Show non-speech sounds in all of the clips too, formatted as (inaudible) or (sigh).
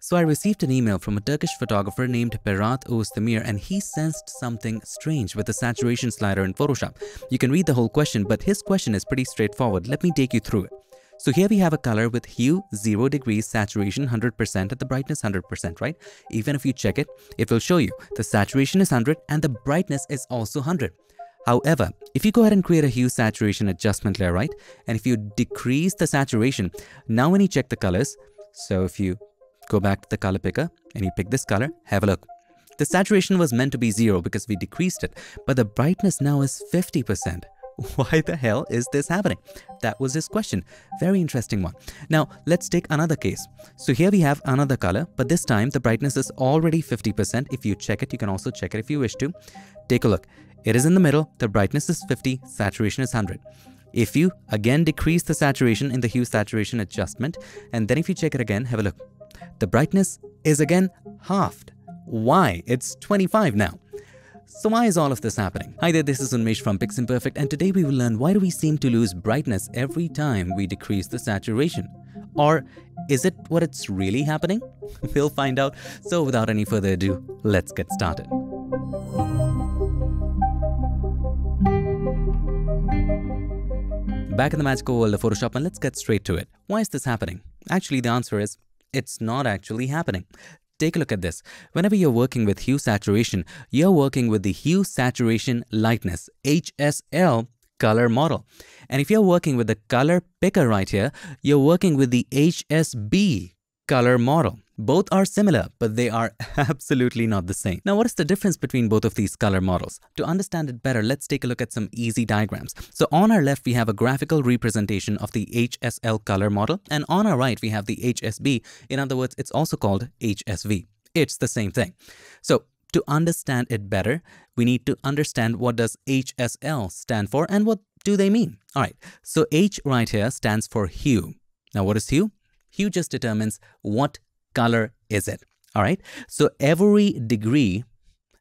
So I received an email from a Turkish photographer named Berat Ozdemir and he sensed something strange with the saturation slider in Photoshop. You can read the whole question, but his question is pretty straightforward. Let me take you through it. So here we have a color with hue 0 degrees, saturation 100% at the brightness 100%, right? Even if you check it, it will show you the saturation is 100 and the brightness is also 100. However, if you go ahead and create a hue saturation adjustment layer, right? And if you decrease the saturation, now when you check the colors, so if you go back to the color picker and you pick this color, have a look. The saturation was meant to be zero because we decreased it, but the brightness now is 50%. (laughs) Why the hell is this happening? That was his question. Very interesting one. Now, let's take another case. So here we have another color, but this time the brightness is already 50%. If you check it, you can also check it if you wish to. Take a look. It is in the middle, the brightness is 50, saturation is 100. If you again decrease the saturation in the hue saturation adjustment, and then if you check it again, have a look. The brightness is again halved. Why? It's 25 now. So why is all of this happening? Hi there, this is Unmesh from Piximperfect and today we will learn why do we seem to lose brightness every time we decrease the saturation? Or is it what it's really happening? (laughs) we'll find out. So without any further ado, let's get started. Back in the magical world of Photoshop and let's get straight to it. Why is this happening? Actually, the answer is it's not actually happening. Take a look at this. Whenever you're working with hue saturation, you're working with the hue saturation lightness, HSL color model. And if you're working with the color picker right here, you're working with the HSB color model. Both are similar, but they are (laughs) absolutely not the same. Now, what is the difference between both of these color models? To understand it better, let's take a look at some easy diagrams. So on our left, we have a graphical representation of the HSL color model, and on our right, we have the HSB. In other words, it's also called HSV. It's the same thing. So to understand it better, we need to understand what does HSL stand for and what do they mean? All right, so H right here stands for hue. Now, what is hue? Hue just determines what color is it? All right. So every degree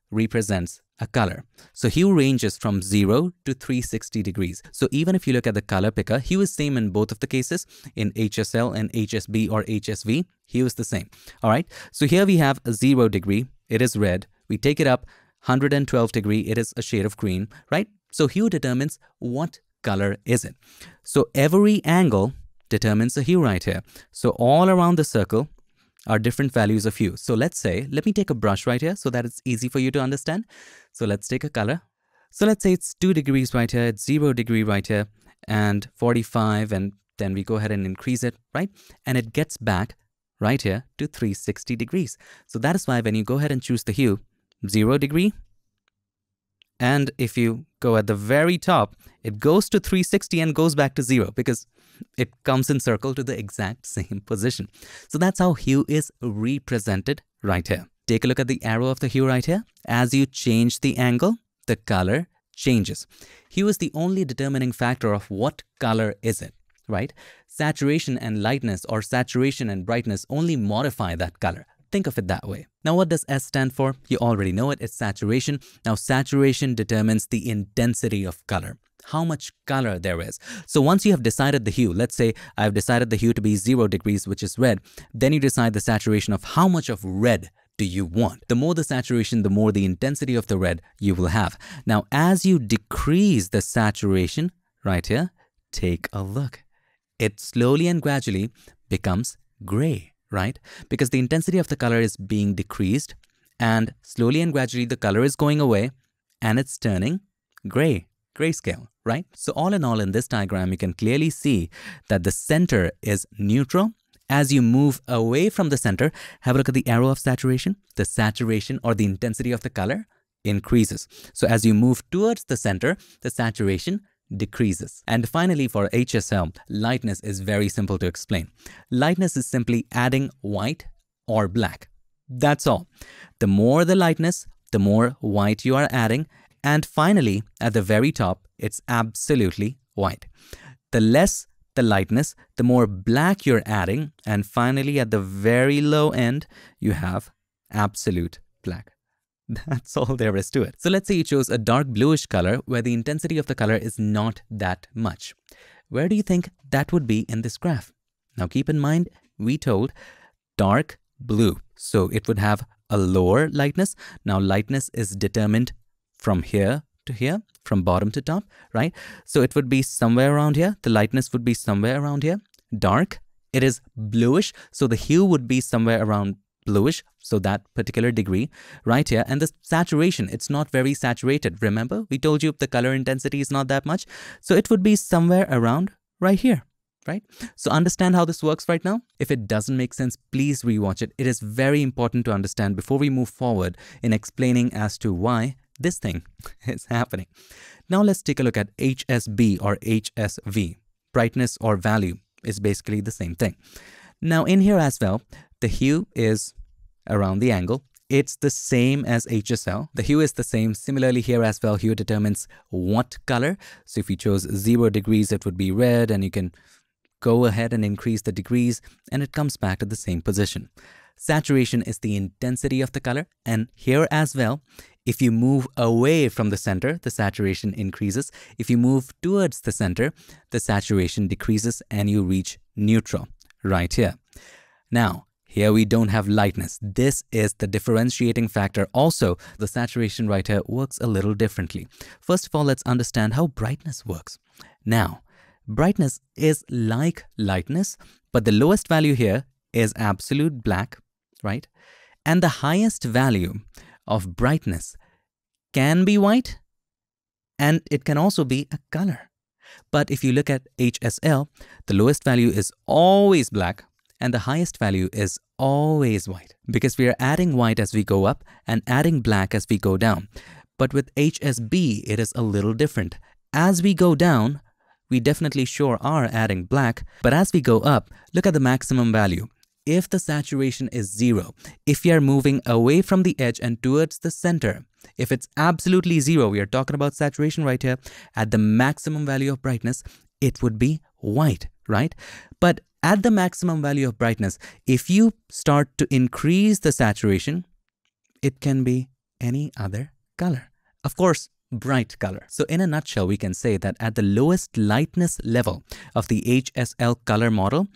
represents a color. So hue ranges from 0 to 360 degrees. So even if you look at the color picker, hue is same in both of the cases. In HSL and HSB or HSV, hue is the same. All right. So here we have a 0 degree. It is red. We take it up 112 degree. It is a shade of green, right? So hue determines what color is it. So every angle determines the hue right here. So all around the circle, are different values of hue. So let's say, let me take a brush right here so that it's easy for you to understand. So let's take a color. So let's say it's 2 degrees right here, it's 0 degree right here, and 45, and then we go ahead and increase it, right? And it gets back right here to 360 degrees. So that is why when you go ahead and choose the hue, 0 degree, and if you go at the very top, it goes to 360 and goes back to 0 because it comes in circle to the exact same position. So that's how hue is represented right here. Take a look at the arrow of the hue right here. As you change the angle, the color changes. Hue is the only determining factor of what color is it, right? Saturation and lightness or saturation and brightness only modify that color. Think of it that way. Now, what does S stand for? You already know it, it's saturation. Now, saturation determines the intensity of color how much color there is. So once you have decided the hue, let's say I've decided the hue to be zero degrees, which is red, then you decide the saturation of how much of red do you want? The more the saturation, the more the intensity of the red you will have. Now, as you decrease the saturation, right here, take a look. It slowly and gradually becomes gray, right? Because the intensity of the color is being decreased and slowly and gradually the color is going away and it's turning gray grayscale, right? So all in all, in this diagram, you can clearly see that the center is neutral. As you move away from the center, have a look at the arrow of saturation. The saturation or the intensity of the color increases. So as you move towards the center, the saturation decreases. And finally, for HSL, lightness is very simple to explain. Lightness is simply adding white or black. That's all. The more the lightness, the more white you are adding, and finally, at the very top, it's absolutely white. The less the lightness, the more black you're adding. And finally, at the very low end, you have absolute black. That's all there is to it. So let's say you chose a dark bluish color where the intensity of the color is not that much. Where do you think that would be in this graph? Now keep in mind, we told dark blue. So it would have a lower lightness. Now lightness is determined from here to here, from bottom to top, right? So it would be somewhere around here. The lightness would be somewhere around here. Dark, it is bluish. So the hue would be somewhere around bluish, so that particular degree right here. And the saturation, it's not very saturated. Remember, we told you the color intensity is not that much. So it would be somewhere around right here, right? So understand how this works right now. If it doesn't make sense, please rewatch it. It is very important to understand before we move forward in explaining as to why this thing (laughs) is happening. Now let's take a look at HSB or HSV. Brightness or value is basically the same thing. Now in here as well, the hue is around the angle. It's the same as HSL. The hue is the same. Similarly here as well, hue determines what color. So if you chose zero degrees, it would be red and you can go ahead and increase the degrees and it comes back to the same position. Saturation is the intensity of the color and here as well, if you move away from the center, the saturation increases. If you move towards the center, the saturation decreases and you reach neutral right here. Now, here we don't have lightness. This is the differentiating factor. Also, the saturation right here works a little differently. First of all, let's understand how brightness works. Now, brightness is like lightness, but the lowest value here is absolute black, right? And the highest value of brightness can be white and it can also be a color. But if you look at HSL, the lowest value is always black and the highest value is always white because we are adding white as we go up and adding black as we go down. But with HSB, it is a little different. As we go down, we definitely sure are adding black, but as we go up, look at the maximum value. If the saturation is zero, if you are moving away from the edge and towards the center, if it's absolutely zero, we are talking about saturation right here, at the maximum value of brightness, it would be white, right? But at the maximum value of brightness, if you start to increase the saturation, it can be any other color. Of course, bright color. So in a nutshell, we can say that at the lowest lightness level of the HSL color model,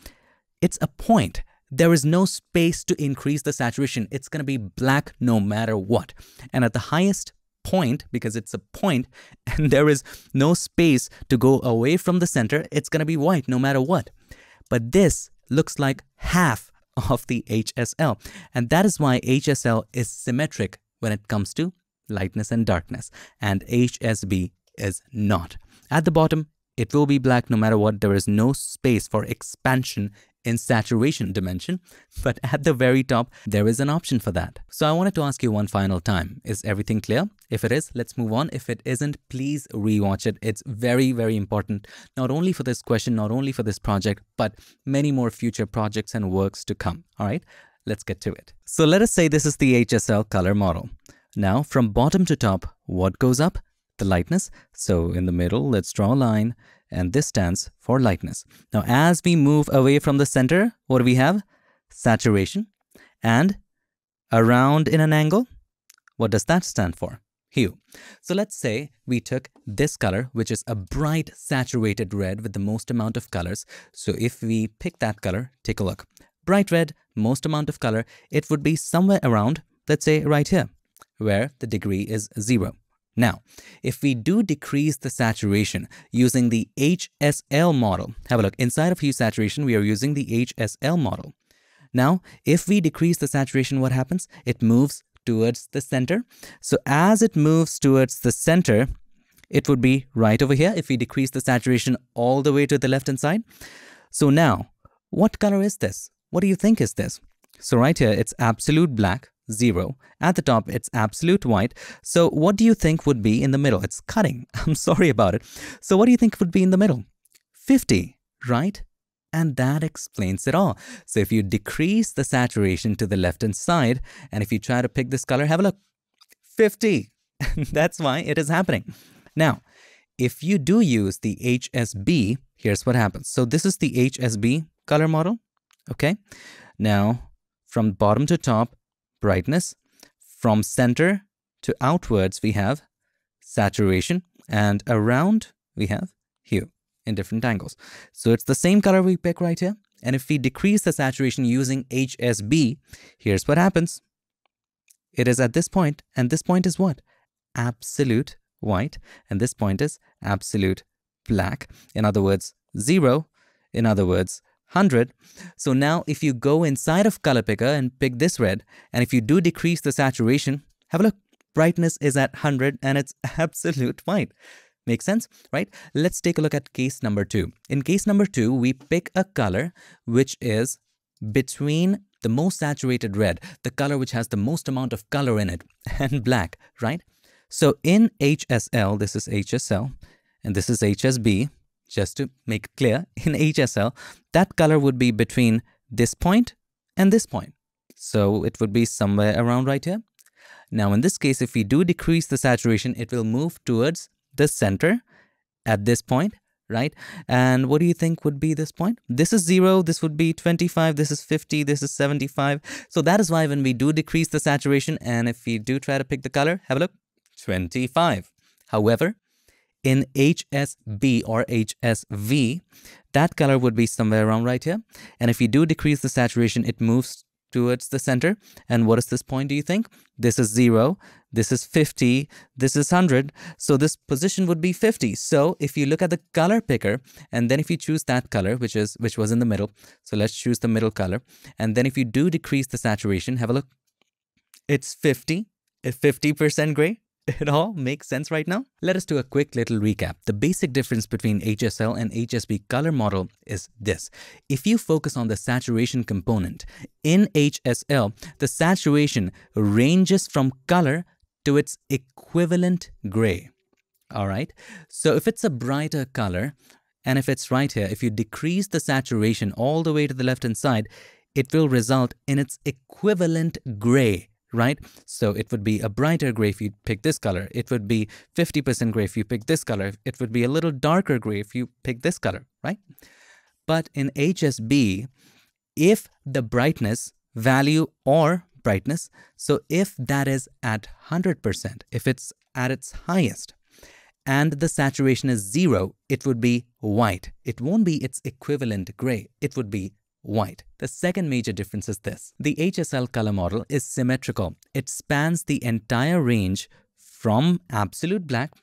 it's a point. There is no space to increase the saturation. It's going to be black no matter what. And at the highest point, because it's a point, (laughs) and there is no space to go away from the center, it's going to be white no matter what. But this looks like half (laughs) of the HSL. And that is why HSL is symmetric when it comes to lightness and darkness. And HSB is not. At the bottom, it will be black no matter what. There is no space for expansion in saturation dimension, but (laughs) at the very top, there is an option for that. So I wanted to ask you one final time, is everything clear? If it is, let's move on. If it isn't, please rewatch it. It's very, very important, not only for this question, not only for this project, but many more future projects and works to come. All right, let's get to it. So let us say this is the HSL color model. Now, from bottom to top, what goes up? The lightness. So in the middle, let's draw a line and this stands for lightness. Now, as we move away from the center, what do we have? Saturation. And around in an angle, what does that stand for? Hue. So let's say we took this color, which is a bright saturated red with the most amount of colors. So if we pick that color, take a look. Bright red, most amount of color, it would be somewhere around, let's say right here, where the degree is zero. Now, if we do decrease the saturation using the HSL model, have a look, inside of hue saturation, we are using the HSL model. Now, if we decrease the saturation, what happens? It moves towards the center. So as it moves towards the center, it would be right over here if we decrease the saturation all the way to the left hand side. So now, what color is this? What do you think is this? So right here, it's absolute black. 0. At the top, it's absolute white. So what do you think would be in the middle? It's cutting. (laughs) I'm sorry about it. So what do you think would be in the middle? 50, right? And that explains it all. So if you decrease the saturation to the left-hand side, and if you try to pick this color, have a look. 50. (laughs) That's why it is happening. Now, if you do use the HSB, here's what happens. So this is the HSB color model, okay? Now, from bottom to top, brightness. From center to outwards, we have saturation, and around we have hue in different angles. So it's the same color we pick right here. And if we decrease the saturation using HSB, here's what happens. It is at this point, and this point is what? Absolute white, and this point is absolute black. In other words, zero. In other words, 100. So now if you go inside of color picker and pick this red, and if you do decrease the saturation, have a look. Brightness is at 100 and it's (laughs) absolute white. Make sense, right? Let's take a look at case number two. In case number two, we pick a color which is between the most saturated red, the color which has the most amount of color in it, (laughs) and black, right? So in HSL, this is HSL, and this is HSB, just to make it clear, in HSL, that color would be between this point and this point. So it would be somewhere around right here. Now in this case, if we do decrease the saturation, it will move towards the center at this point, right? And what do you think would be this point? This is 0, this would be 25, this is 50, this is 75. So that is why when we do decrease the saturation and if we do try to pick the color, have a look, 25. However, in HSB or HSV, that color would be somewhere around right here. And if you do decrease the saturation, it moves towards the center. And what is this point, do you think? This is 0, this is 50, this is 100. So this position would be 50. So if you look at the color picker, and then if you choose that color, which is which was in the middle, so let's choose the middle color. And then if you do decrease the saturation, have a look. It's 50, 50% gray, it all makes sense right now? Let us do a quick little recap. The basic difference between HSL and HSB color model is this. If you focus on the saturation component, in HSL, the saturation ranges from color to its equivalent gray. All right. So if it's a brighter color, and if it's right here, if you decrease the saturation all the way to the left hand side, it will result in its equivalent gray right? So it would be a brighter gray if you pick this color. It would be 50% gray if you pick this color. It would be a little darker gray if you pick this color, right? But in HSB, if the brightness value or brightness, so if that is at 100%, if it's at its highest, and the saturation is zero, it would be white. It won't be its equivalent gray. It would be white. The second major difference is this. The HSL color model is symmetrical. It spans the entire range from absolute black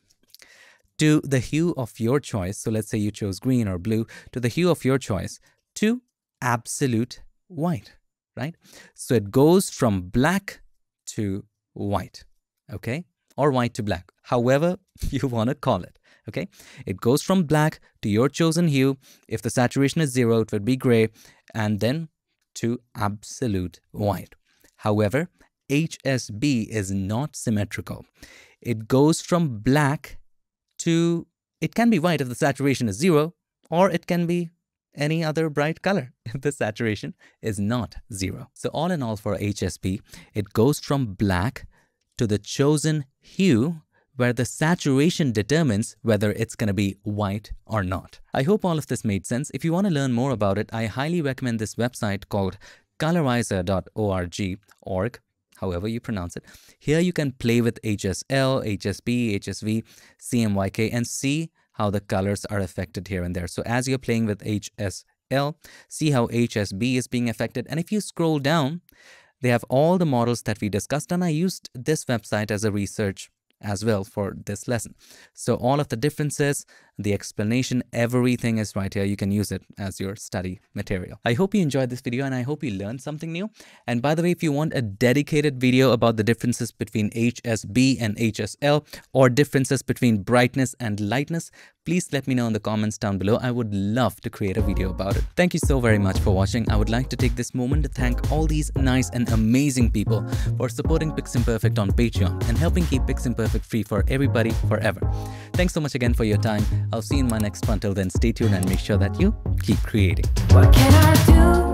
to the hue of your choice. So let's say you chose green or blue to the hue of your choice to absolute white, right? So it goes from black to white, okay? Or white to black, however (laughs) you want to call it okay? It goes from black to your chosen hue. If the saturation is zero, it would be gray, and then to absolute white. However, HSB is not symmetrical. It goes from black to, it can be white if the saturation is zero, or it can be any other bright color (laughs) if the saturation is not zero. So all in all for HSB, it goes from black to the chosen hue where the saturation determines whether it's going to be white or not. I hope all of this made sense. If you want to learn more about it, I highly recommend this website called colorizer.org, org, however you pronounce it. Here you can play with HSL, HSB, HSV, CMYK and see how the colors are affected here and there. So as you're playing with HSL, see how HSB is being affected. And if you scroll down, they have all the models that we discussed and I used this website as a research as well for this lesson. So all of the differences, the explanation, everything is right here. You can use it as your study material. I hope you enjoyed this video and I hope you learned something new. And by the way, if you want a dedicated video about the differences between HSB and HSL or differences between brightness and lightness, please let me know in the comments down below. I would love to create a video about it. Thank you so very much for watching. I would like to take this moment to thank all these nice and amazing people for supporting Piximperfect on Patreon and helping keep Piximperfect free for everybody forever. Thanks so much again for your time. I'll see you in my next one. Till then, stay tuned and make sure that you keep creating. What can I do?